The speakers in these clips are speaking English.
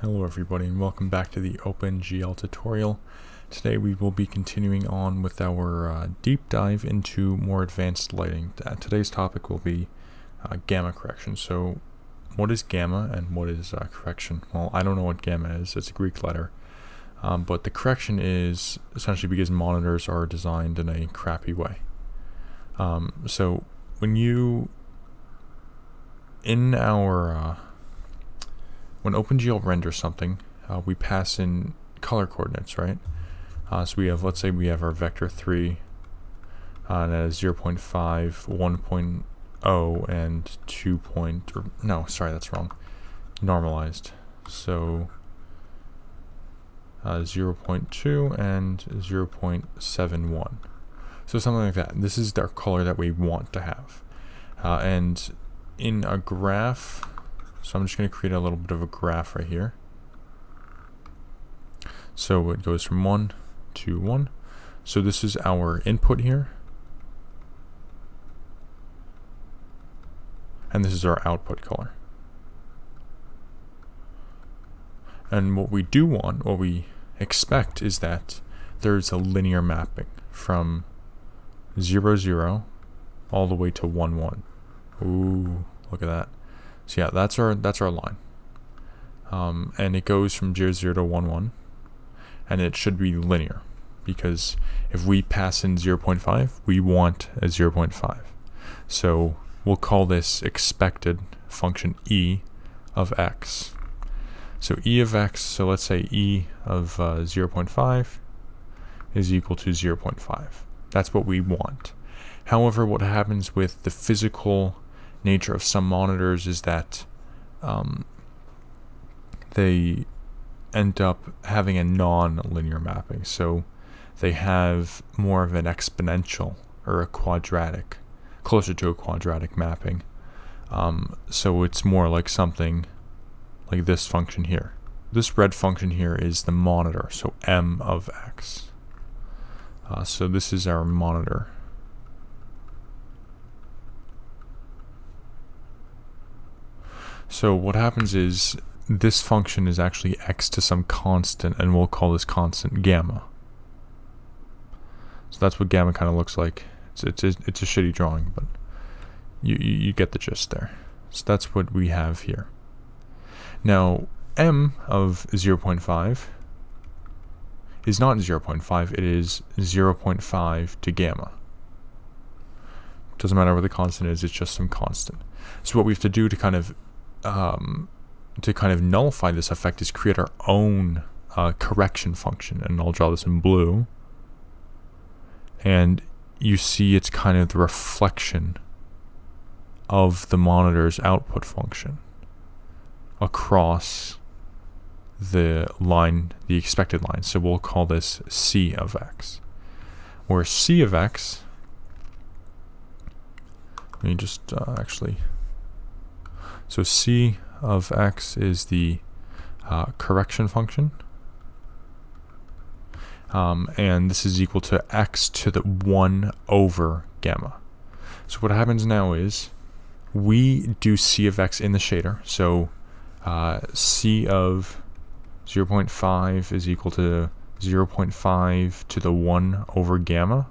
Hello everybody and welcome back to the OpenGL tutorial. Today we will be continuing on with our uh, deep dive into more advanced lighting. Uh, today's topic will be uh, gamma correction. So what is gamma and what is uh, correction? Well I don't know what gamma is, it's a Greek letter. Um, but the correction is essentially because monitors are designed in a crappy way. Um, so when you in our uh, when OpenGL renders something, uh, we pass in color coordinates, right? Uh, so we have, let's say we have our vector 3, uh, and that is 0 0.5, 1.0, and 2 point, or, no, sorry, that's wrong, normalized. So uh, 0 0.2 and 0 0.71. So something like that. This is our color that we want to have. Uh, and in a graph, so I'm just going to create a little bit of a graph right here. So it goes from 1 to 1. So this is our input here. And this is our output color. And what we do want, what we expect is that there's a linear mapping from 0, 0 all the way to 1, 1. Ooh, look at that. So yeah, that's our that's our line. Um, and it goes from 0, 0 to 1, 1. And it should be linear. Because if we pass in 0 0.5, we want a 0 0.5. So we'll call this expected function e of x. So e of x, so let's say e of uh, 0 0.5 is equal to 0 0.5. That's what we want. However, what happens with the physical nature of some monitors is that um, they end up having a non-linear mapping. So they have more of an exponential or a quadratic, closer to a quadratic mapping. Um, so it's more like something like this function here. This red function here is the monitor, so m of x. Uh, so this is our monitor. So what happens is this function is actually x to some constant and we'll call this constant gamma. So that's what gamma kind of looks like. It's, it's, a, it's a shitty drawing, but you, you, you get the gist there. So that's what we have here. Now, m of 0.5 is not 0.5, it is 0.5 to gamma. Doesn't matter what the constant is, it's just some constant. So what we have to do to kind of um, to kind of nullify this effect is create our own uh, correction function. And I'll draw this in blue. And you see it's kind of the reflection of the monitor's output function across the line, the expected line. So we'll call this C of x. Where C of x, let me just uh, actually so c of x is the uh, correction function. Um, and this is equal to x to the 1 over gamma. So what happens now is we do c of x in the shader. So uh, c of 0 0.5 is equal to 0 0.5 to the 1 over gamma.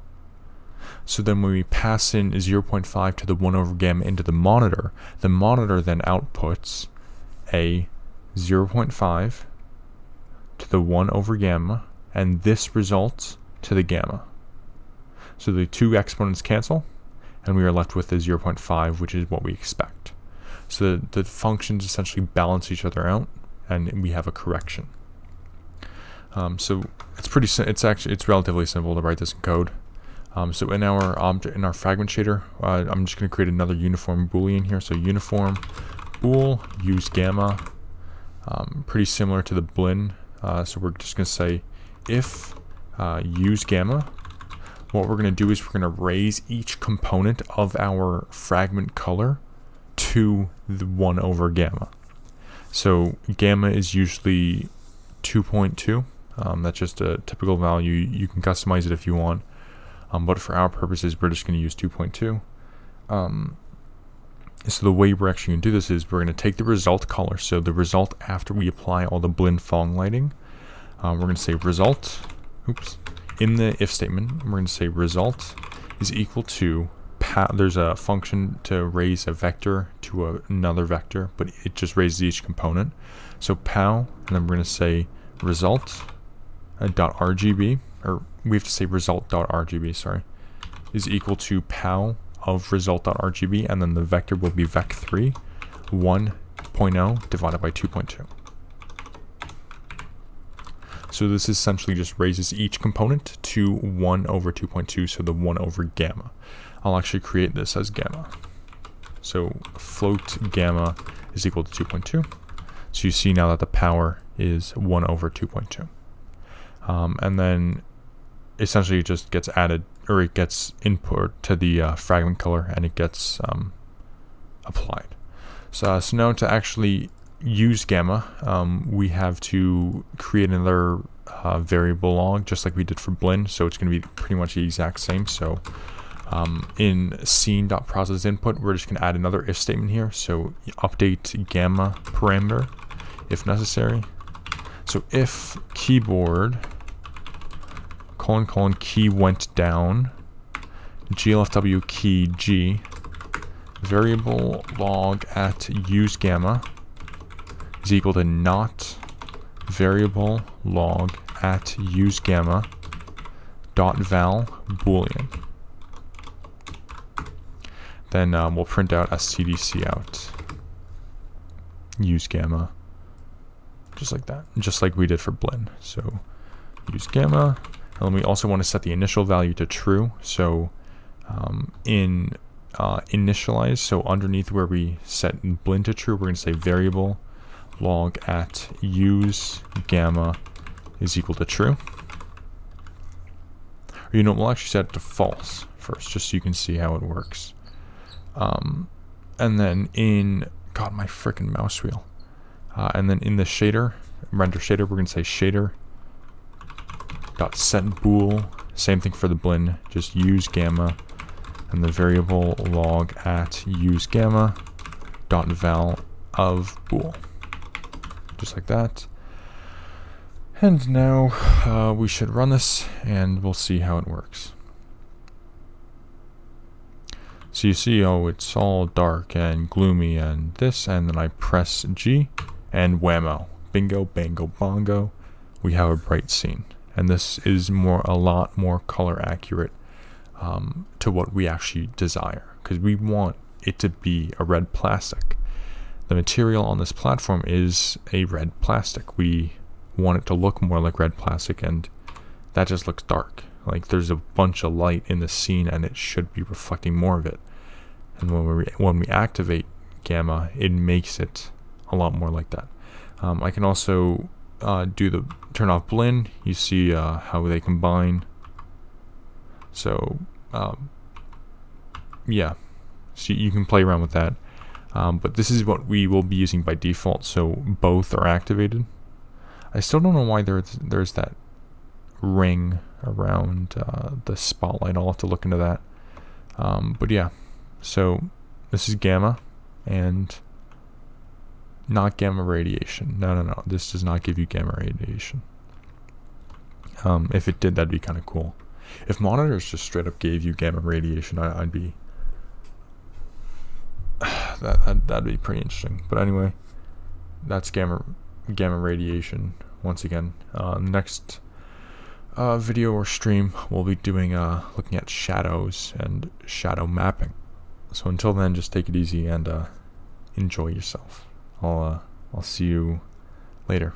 So then when we pass in 0.5 to the 1 over gamma into the monitor, the monitor then outputs a 0.5 to the 1 over gamma, and this results to the gamma. So the two exponents cancel, and we are left with the 0.5, which is what we expect. So the, the functions essentially balance each other out, and we have a correction. Um, so it's pretty, it's actually, it's relatively simple to write this in code. Um, so in our object, in our fragment shader, uh, I'm just going to create another uniform boolean here. So uniform bool use gamma, um, pretty similar to the blinn. Uh, so we're just going to say if uh, use gamma. What we're going to do is we're going to raise each component of our fragment color to the 1 over gamma. So gamma is usually 2.2. Um, that's just a typical value. You can customize it if you want. Um, but for our purposes, we're just going to use 2.2. Um, so the way we're actually going to do this is we're going to take the result color. So the result after we apply all the Blinn Phong lighting, uh, we're going to say result, oops, in the if statement, we're going to say result is equal to, there's a function to raise a vector to a, another vector, but it just raises each component. So pow, and then we're going to say result uh, dot RGB, or we have to say result dot RGB, sorry, is equal to pow of result.rgb and then the vector will be vec3 1.0 divided by 2.2. So this essentially just raises each component to 1 over 2.2, so the 1 over gamma. I'll actually create this as gamma. So float gamma is equal to 2.2. So you see now that the power is 1 over 2.2. Um, and then essentially it just gets added or it gets input to the uh, fragment color and it gets um, applied. So, so now to actually use gamma, um, we have to create another uh, variable log just like we did for Blinn. So it's going to be pretty much the exact same. So um, in scene.process input, we're just going to add another if statement here. So update gamma parameter if necessary. So if keyboard colon colon key went down, glfw key g, variable log at use gamma is equal to not. Variable log at use gamma dot val boolean. Then um, we'll print out a cdc out. Use gamma. Just like that, just like we did for Blinn. So use gamma and we also want to set the initial value to true. So um, in uh, initialize, so underneath where we set Blinn to true, we're going to say variable log at use gamma is equal to true. Or you know, we'll actually set it to false first, just so you can see how it works. Um, and then in, God, my freaking mouse wheel. Uh, and then in the shader, render shader, we're going to say shader dot set bool. Same thing for the Blinn just use gamma. And the variable log at use gamma dot val of bool. Just like that. And now uh, we should run this and we'll see how it works. So you see oh it's all dark and gloomy and this and then I press G and whammo. Bingo bango bongo. We have a bright scene and this is more a lot more color accurate um, to what we actually desire because we want it to be a red plastic. The material on this platform is a red plastic. We want it to look more like red plastic and that just looks dark. Like there's a bunch of light in the scene and it should be reflecting more of it. And when we when we activate gamma, it makes it a lot more like that. Um, I can also uh, do the turn off Blinn, you see uh, how they combine. So, um, yeah, so you can play around with that. Um, but this is what we will be using by default, so both are activated. I still don't know why there's, there's that ring around uh, the spotlight. I'll have to look into that. Um, but yeah, so this is gamma, and not gamma radiation. No, no, no. This does not give you gamma radiation. Um, if it did, that'd be kind of cool. If monitors just straight up gave you gamma radiation, I, would be that, that that'd be pretty interesting. But anyway, that's gamma gamma radiation. Once again, uh, next uh, video or stream, we'll be doing uh, looking at shadows and shadow mapping. So until then, just take it easy and uh, enjoy yourself. I'll uh, I'll see you later.